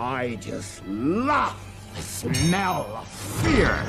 I just love the smell of fear.